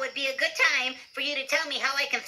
Would be a good time for you to tell me how I can